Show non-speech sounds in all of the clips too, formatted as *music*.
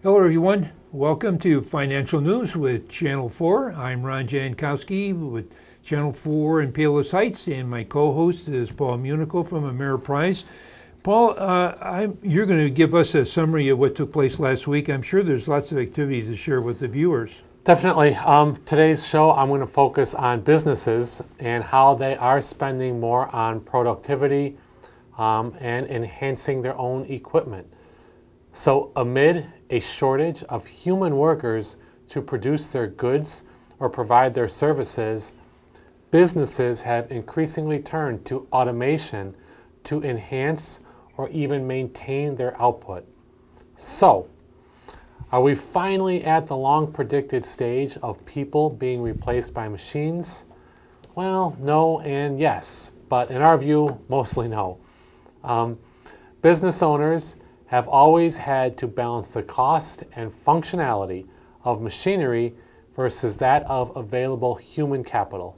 Hello, everyone. Welcome to Financial News with Channel 4. I'm Ron Jankowski with Channel 4 in Palos Heights, and my co host is Paul Munico from Ameriprise. Paul, uh, you're going to give us a summary of what took place last week. I'm sure there's lots of activity to share with the viewers. Definitely. Um, today's show, I'm going to focus on businesses and how they are spending more on productivity um, and enhancing their own equipment. So, amid a shortage of human workers to produce their goods or provide their services, businesses have increasingly turned to automation to enhance or even maintain their output. So, are we finally at the long predicted stage of people being replaced by machines? Well, no and yes, but in our view, mostly no. Um, business owners have always had to balance the cost and functionality of machinery versus that of available human capital.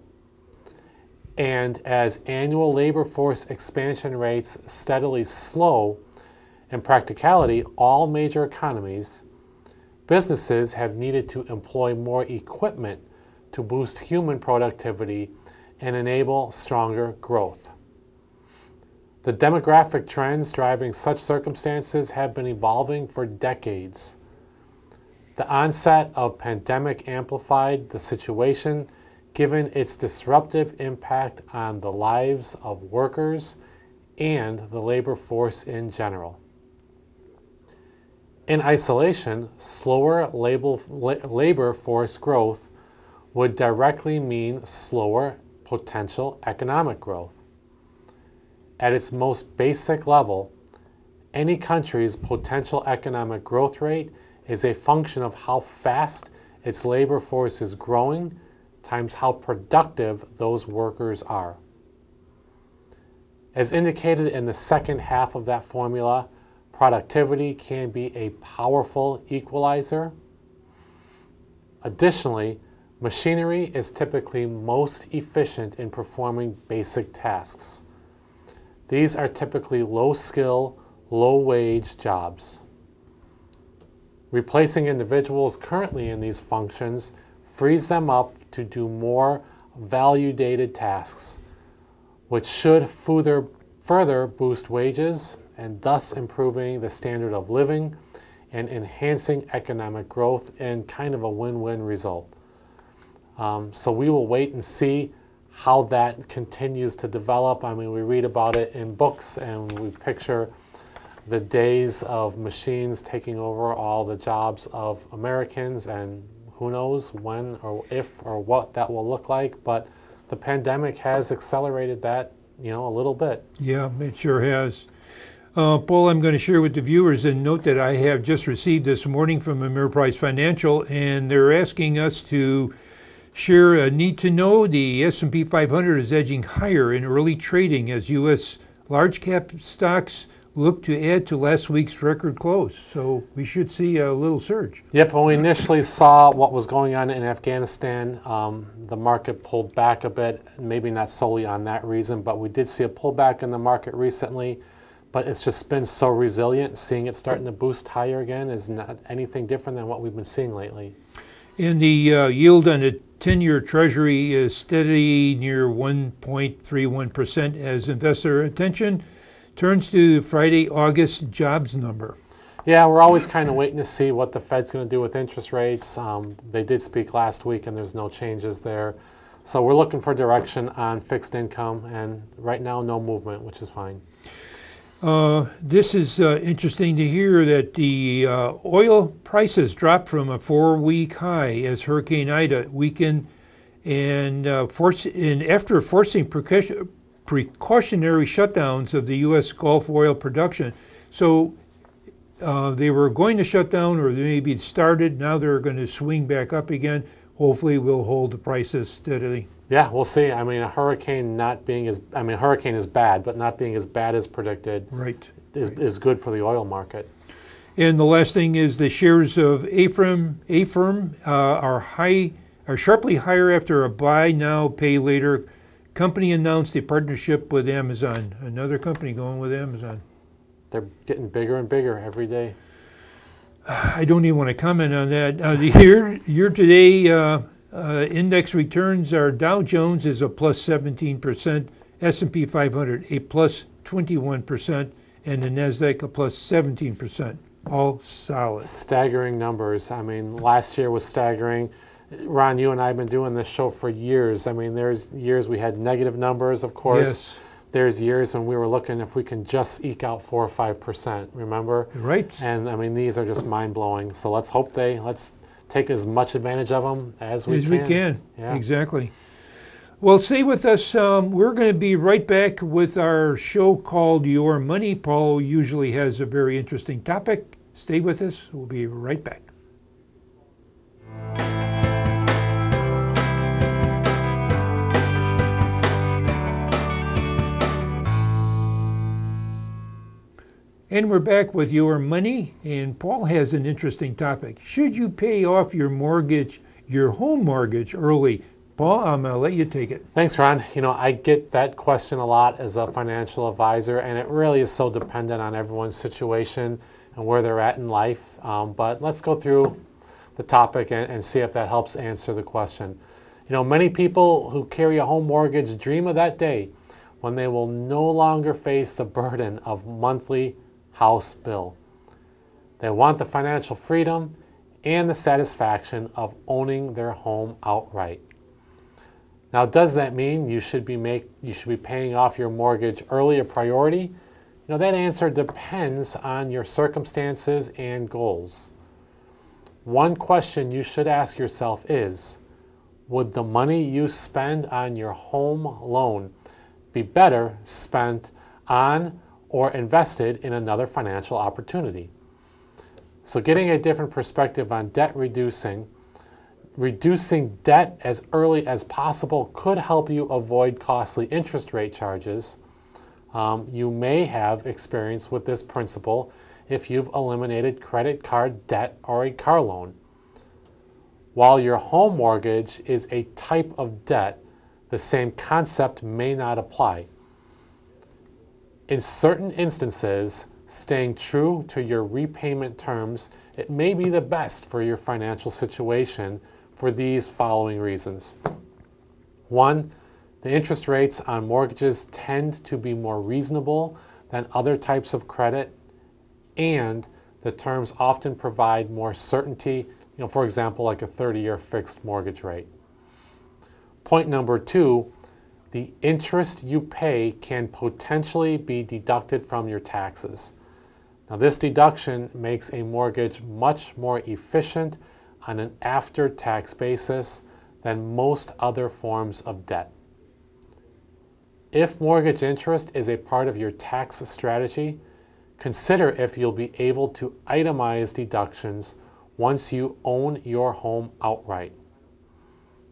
And as annual labor force expansion rates steadily slow, in practicality, all major economies, businesses have needed to employ more equipment to boost human productivity and enable stronger growth. The demographic trends driving such circumstances have been evolving for decades. The onset of pandemic amplified the situation given its disruptive impact on the lives of workers and the labor force in general. In isolation, slower labor force growth would directly mean slower potential economic growth. At its most basic level, any country's potential economic growth rate is a function of how fast its labor force is growing times how productive those workers are. As indicated in the second half of that formula, productivity can be a powerful equalizer. Additionally, machinery is typically most efficient in performing basic tasks. These are typically low skill, low wage jobs. Replacing individuals currently in these functions frees them up to do more value dated tasks, which should further, further boost wages and thus improving the standard of living and enhancing economic growth in kind of a win win result. Um, so we will wait and see how that continues to develop. I mean, we read about it in books and we picture the days of machines taking over all the jobs of Americans and who knows when or if or what that will look like, but the pandemic has accelerated that, you know, a little bit. Yeah, it sure has. Uh, Paul, I'm going to share with the viewers a note that I have just received this morning from Ameriprise Financial, and they're asking us to share a need to know the S&P 500 is edging higher in early trading as U.S. large cap stocks look to add to last week's record close. So we should see a little surge. Yep, when we initially saw what was going on in Afghanistan, um, the market pulled back a bit, maybe not solely on that reason, but we did see a pullback in the market recently. But it's just been so resilient. Seeing it starting to boost higher again is not anything different than what we've been seeing lately. And the uh, yield on the 10 year Treasury is steady near 1.31% as investor attention turns to the Friday, August jobs number. Yeah, we're always kind of waiting to see what the Fed's going to do with interest rates. Um, they did speak last week, and there's no changes there. So we're looking for direction on fixed income, and right now, no movement, which is fine. Uh, this is uh, interesting to hear that the uh, oil prices dropped from a four-week high as Hurricane Ida weakened, and, uh, force, and after forcing precaution, precautionary shutdowns of the U.S. Gulf oil production. So uh, they were going to shut down or they maybe started. Now they're going to swing back up again. Hopefully, we'll hold the prices steadily. Yeah, we'll see. I mean, a hurricane not being as, I mean, a hurricane is bad, but not being as bad as predicted right. is, right. is good for the oil market. And the last thing is the shares of Affirm uh, are high, are sharply higher after a buy now, pay later company announced a partnership with Amazon. Another company going with Amazon. They're getting bigger and bigger every day. *sighs* I don't even want to comment on that. Uh, the *laughs* year year to date uh, uh, index returns are Dow Jones is a plus 17 percent, S&P 500 a plus 21 percent, and the Nasdaq a plus 17 percent. All solid. Staggering numbers. I mean, last year was staggering. Ron, you and I have been doing this show for years. I mean, there's years we had negative numbers, of course. Yes. There's years when we were looking if we can just eke out four or five percent. Remember? Right. And I mean, these are just mind blowing. So let's hope they let's take as much advantage of them as we as can. we can. Yeah. Exactly. Well, stay with us. Um, we're going to be right back with our show called Your Money. Paul usually has a very interesting topic. Stay with us. We'll be right back. And we're back with your money, and Paul has an interesting topic. Should you pay off your mortgage, your home mortgage, early? Paul, I'm going to let you take it. Thanks, Ron. You know, I get that question a lot as a financial advisor, and it really is so dependent on everyone's situation and where they're at in life. Um, but let's go through the topic and, and see if that helps answer the question. You know, many people who carry a home mortgage dream of that day when they will no longer face the burden of monthly house bill. They want the financial freedom and the satisfaction of owning their home outright. Now, does that mean you should be make you should be paying off your mortgage early a priority? You know, that answer depends on your circumstances and goals. One question you should ask yourself is, would the money you spend on your home loan be better spent on or invested in another financial opportunity? So getting a different perspective on debt reducing reducing debt as early as possible could help you avoid costly interest rate charges. Um, you may have experience with this principle if you've eliminated credit card debt or a car loan. While your home mortgage is a type of debt, the same concept may not apply. In certain instances, staying true to your repayment terms, it may be the best for your financial situation for these following reasons. One, the interest rates on mortgages tend to be more reasonable than other types of credit, and the terms often provide more certainty, you know, for example, like a 30 year fixed mortgage rate. Point number two, the interest you pay can potentially be deducted from your taxes. Now, this deduction makes a mortgage much more efficient on an after tax basis than most other forms of debt. If mortgage interest is a part of your tax strategy, consider if you'll be able to itemize deductions once you own your home outright.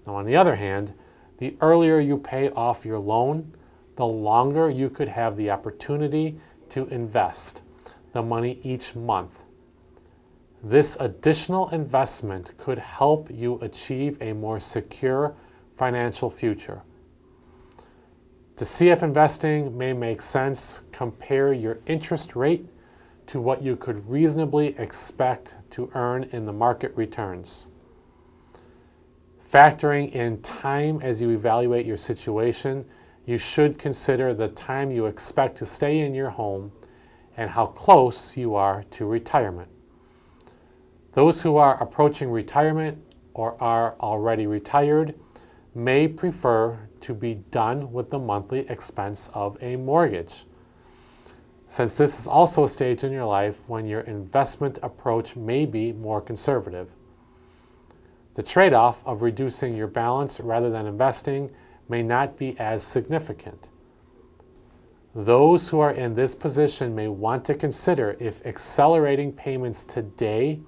Now, on the other hand, the earlier you pay off your loan, the longer you could have the opportunity to invest the money each month. This additional investment could help you achieve a more secure financial future. To see if investing may make sense, compare your interest rate to what you could reasonably expect to earn in the market returns. Factoring in time as you evaluate your situation, you should consider the time you expect to stay in your home and how close you are to retirement. Those who are approaching retirement or are already retired may prefer to be done with the monthly expense of a mortgage. Since this is also a stage in your life when your investment approach may be more conservative. The trade off of reducing your balance rather than investing may not be as significant. Those who are in this position may want to consider if accelerating payments today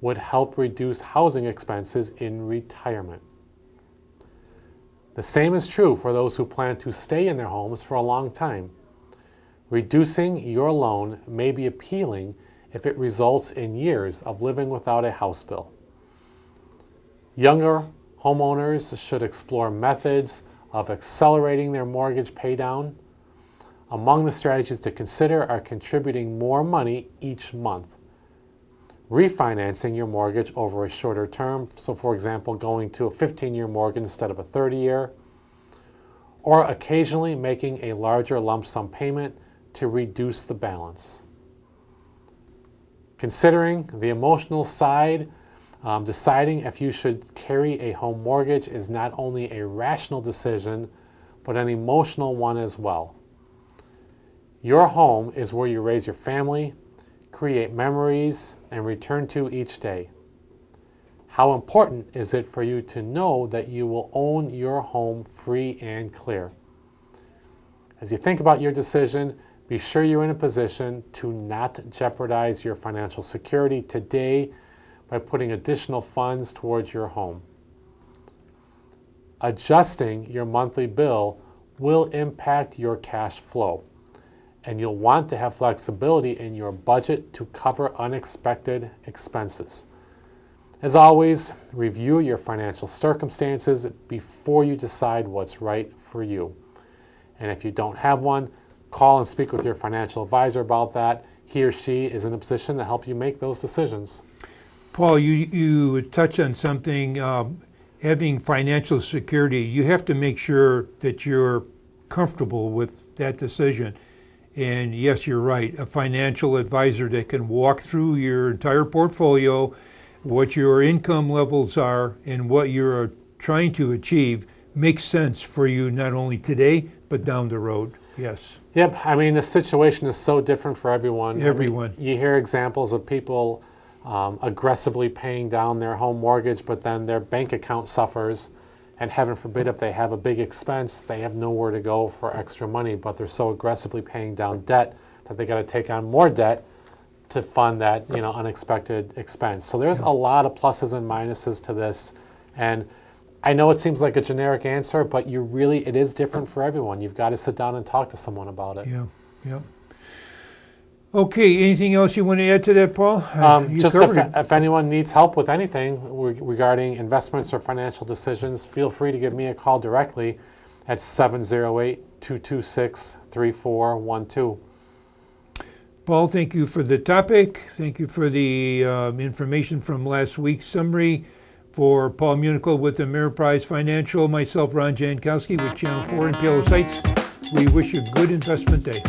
would help reduce housing expenses in retirement. The same is true for those who plan to stay in their homes for a long time. Reducing your loan may be appealing if it results in years of living without a house bill. Younger homeowners should explore methods of accelerating their mortgage paydown. Among the strategies to consider are contributing more money each month, refinancing your mortgage over a shorter term. So, for example, going to a 15 year mortgage instead of a 30 year, or occasionally making a larger lump sum payment to reduce the balance. Considering the emotional side, um, deciding if you should carry a home mortgage is not only a rational decision, but an emotional one as well. Your home is where you raise your family, create memories, and return to each day. How important is it for you to know that you will own your home free and clear? As you think about your decision, be sure you're in a position to not jeopardize your financial security today by putting additional funds towards your home. Adjusting your monthly bill will impact your cash flow, and you'll want to have flexibility in your budget to cover unexpected expenses. As always, review your financial circumstances before you decide what's right for you. And if you don't have one, call and speak with your financial advisor about that. He or she is in a position to help you make those decisions. Paul, you, you touched on something, um, having financial security. You have to make sure that you're comfortable with that decision. And yes, you're right. A financial advisor that can walk through your entire portfolio, what your income levels are, and what you're trying to achieve makes sense for you not only today, but down the road. Yes. Yep. I mean, the situation is so different for everyone. I mean, Everyone. you hear examples of people um, aggressively paying down their home mortgage, but then their bank account suffers. And heaven forbid, if they have a big expense, they have nowhere to go for extra money, but they're so aggressively paying down debt that they got to take on more debt to fund that you know unexpected expense. So there's a lot of pluses and minuses to this, and I know it seems like a generic answer, but you really it is different for everyone. You've got to sit down and talk to someone about it. Yeah. Yeah. Okay. Anything else you want to add to that, Paul? Uh, Um, you just if, covered it. if anyone needs help with anything re- regarding investments or financial decisions, feel free to give me a call directly at 708 226 3412. Paul, thank you for the topic. Thank you for the um, information from last week's summary. For Paul Municle with Ameriprise Financial, myself, Ron Jankowski with Channel 4 and Palos Heights, we wish you a good investment day.